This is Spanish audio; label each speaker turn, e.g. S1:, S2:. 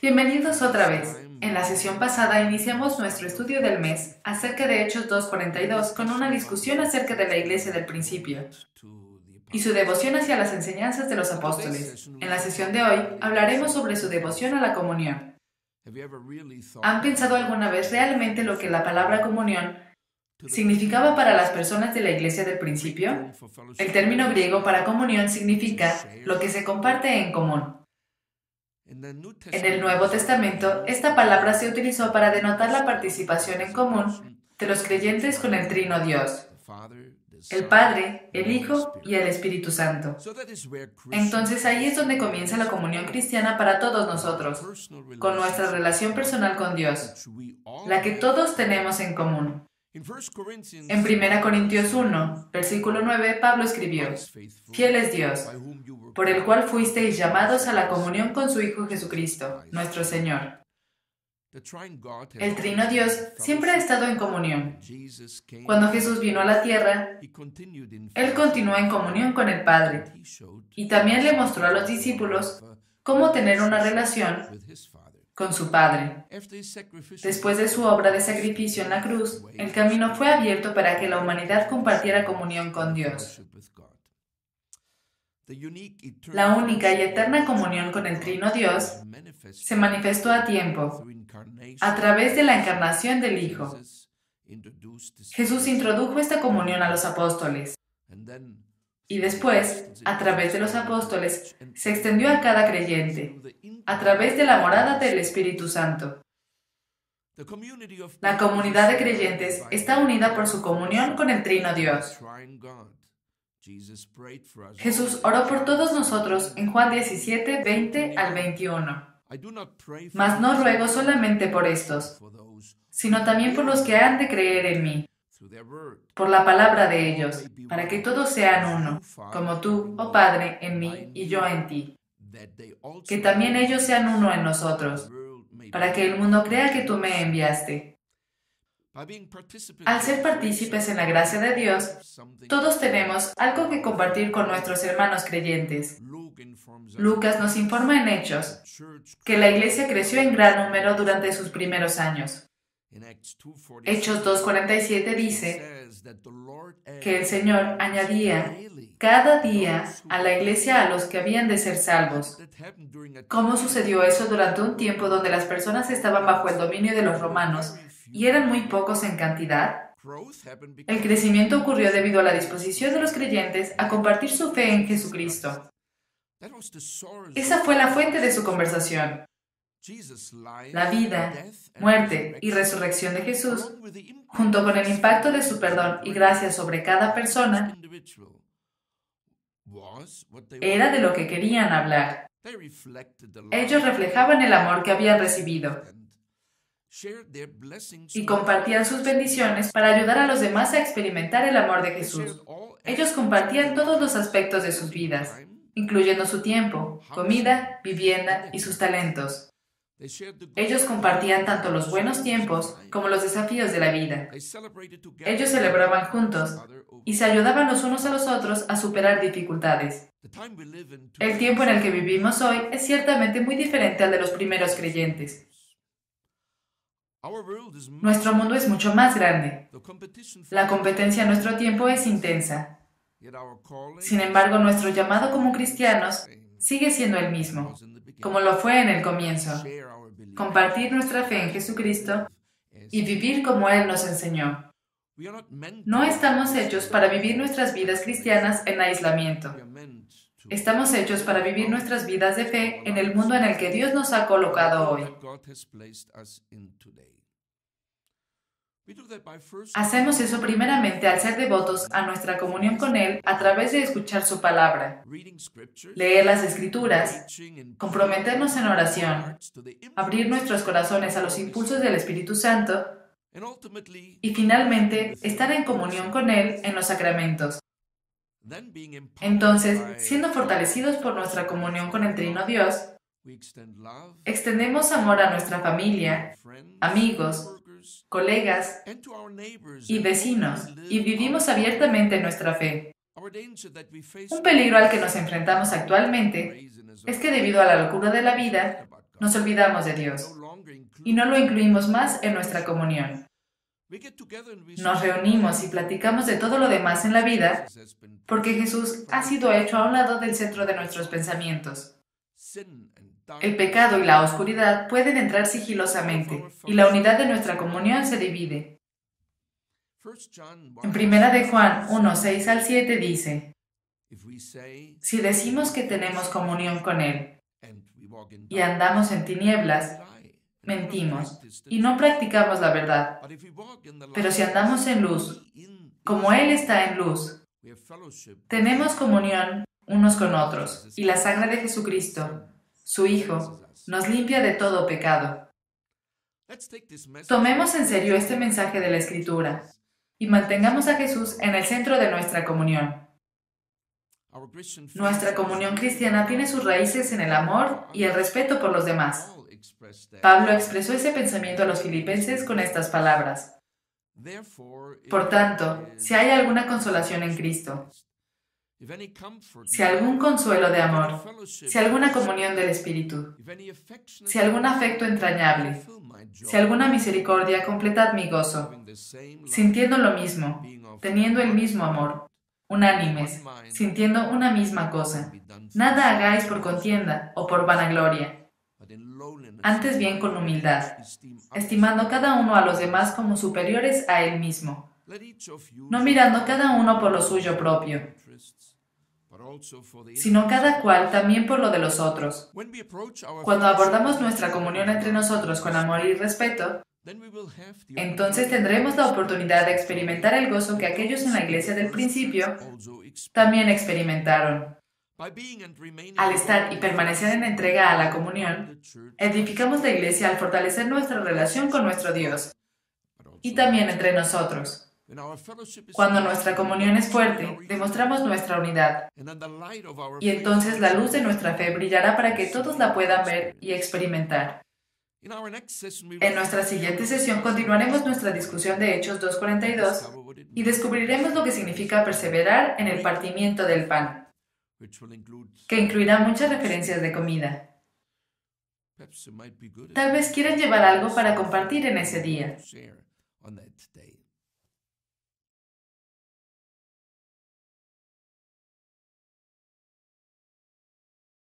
S1: Bienvenidos otra vez. En la sesión pasada iniciamos nuestro estudio del mes acerca de Hechos 2.42 con una discusión acerca de la iglesia del principio y su devoción hacia las enseñanzas de los apóstoles. En la sesión de hoy hablaremos sobre su devoción a la comunión. ¿Han pensado alguna vez realmente lo que la palabra comunión significaba para las personas de la iglesia del principio? El término griego para comunión significa lo que se comparte en común. En el Nuevo Testamento, esta palabra se utilizó para denotar la participación en común de los creyentes con el Trino Dios, el Padre, el Hijo y el Espíritu Santo. Entonces ahí es donde comienza la comunión cristiana para todos nosotros, con nuestra relación personal con Dios, la que todos tenemos en común. En 1 Corintios 1, versículo 9, Pablo escribió, Fiel es Dios, por el cual fuisteis llamados a la comunión con su Hijo Jesucristo, nuestro Señor. El Trino Dios siempre ha estado en comunión. Cuando Jesús vino a la tierra, Él continuó en comunión con el Padre y también le mostró a los discípulos cómo tener una relación con su Padre. Después de su obra de sacrificio en la cruz, el camino fue abierto para que la humanidad compartiera comunión con Dios. La única y eterna comunión con el Trino Dios se manifestó a tiempo a través de la encarnación del Hijo. Jesús introdujo esta comunión a los apóstoles y después, a través de los apóstoles, se extendió a cada creyente, a través de la morada del Espíritu Santo. La comunidad de creyentes está unida por su comunión con el Trino Dios. Jesús oró por todos nosotros en Juan 17, 20 al 21. Mas no ruego solamente por estos, sino también por los que han de creer en mí, por la palabra de ellos, para que todos sean uno, como tú, oh Padre, en mí y yo en ti. Que también ellos sean uno en nosotros, para que el mundo crea que tú me enviaste. Al ser partícipes en la gracia de Dios, todos tenemos algo que compartir con nuestros hermanos creyentes. Lucas nos informa en Hechos que la iglesia creció en gran número durante sus primeros años. Hechos 2.47 dice que el Señor añadía cada día a la iglesia a los que habían de ser salvos. ¿Cómo sucedió eso durante un tiempo donde las personas estaban bajo el dominio de los romanos y eran muy pocos en cantidad? El crecimiento ocurrió debido a la disposición de los creyentes a compartir su fe en Jesucristo. Esa fue la fuente de su conversación. La vida, muerte y resurrección de Jesús, junto con el impacto de su perdón y gracia sobre cada persona, era de lo que querían hablar. Ellos reflejaban el amor que habían recibido y compartían sus bendiciones para ayudar a los demás a experimentar el amor de Jesús. Ellos compartían todos los aspectos de sus vidas, incluyendo su tiempo, comida, vivienda y sus talentos. Ellos compartían tanto los buenos tiempos como los desafíos de la vida. Ellos celebraban juntos y se ayudaban los unos a los otros a superar dificultades. El tiempo en el que vivimos hoy es ciertamente muy diferente al de los primeros creyentes. Nuestro mundo es mucho más grande. La competencia en nuestro tiempo es intensa. Sin embargo, nuestro llamado como cristianos sigue siendo el mismo, como lo fue en el comienzo compartir nuestra fe en Jesucristo y vivir como Él nos enseñó. No estamos hechos para vivir nuestras vidas cristianas en aislamiento. Estamos hechos para vivir nuestras vidas de fe en el mundo en el que Dios nos ha colocado hoy. Hacemos eso primeramente al ser devotos a nuestra comunión con Él a través de escuchar su palabra, leer las escrituras, comprometernos en oración, abrir nuestros corazones a los impulsos del Espíritu Santo y finalmente estar en comunión con Él en los sacramentos. Entonces, siendo fortalecidos por nuestra comunión con el Trino Dios, extendemos amor a nuestra familia, amigos, colegas y vecinos y vivimos abiertamente nuestra fe. Un peligro al que nos enfrentamos actualmente es que debido a la locura de la vida, nos olvidamos de Dios y no lo incluimos más en nuestra comunión. Nos reunimos y platicamos de todo lo demás en la vida porque Jesús ha sido hecho a un lado del centro de nuestros pensamientos. El pecado y la oscuridad pueden entrar sigilosamente y la unidad de nuestra comunión se divide. En primera de Juan 1, 6 al 7 dice, si decimos que tenemos comunión con Él y andamos en tinieblas, mentimos y no practicamos la verdad. Pero si andamos en luz, como Él está en luz, tenemos comunión unos con otros y la sangre de Jesucristo, su Hijo, nos limpia de todo pecado. Tomemos en serio este mensaje de la Escritura y mantengamos a Jesús en el centro de nuestra comunión. Nuestra comunión cristiana tiene sus raíces en el amor y el respeto por los demás. Pablo expresó ese pensamiento a los filipenses con estas palabras. Por tanto, si hay alguna consolación en Cristo, si algún consuelo de amor, si alguna comunión del Espíritu, si algún afecto entrañable, si alguna misericordia, completad mi gozo, sintiendo lo mismo, teniendo el mismo amor, unánimes, sintiendo una misma cosa. Nada hagáis por contienda o por vanagloria. antes bien con humildad, estimando cada uno a los demás como superiores a él mismo, no mirando cada uno por lo suyo propio, sino cada cual también por lo de los otros. Cuando abordamos nuestra comunión entre nosotros con amor y respeto, entonces tendremos la oportunidad de experimentar el gozo que aquellos en la iglesia del principio también experimentaron. Al estar y permanecer en entrega a la comunión, edificamos la iglesia al fortalecer nuestra relación con nuestro Dios y también entre nosotros. Cuando nuestra comunión es fuerte, demostramos nuestra unidad. Y entonces la luz de nuestra fe brillará para que todos la puedan ver y experimentar. En nuestra siguiente sesión continuaremos nuestra discusión de Hechos 2.42 y descubriremos lo que significa perseverar en el partimiento del pan que incluirá muchas referencias de comida. Tal vez quieran llevar algo para compartir en ese día.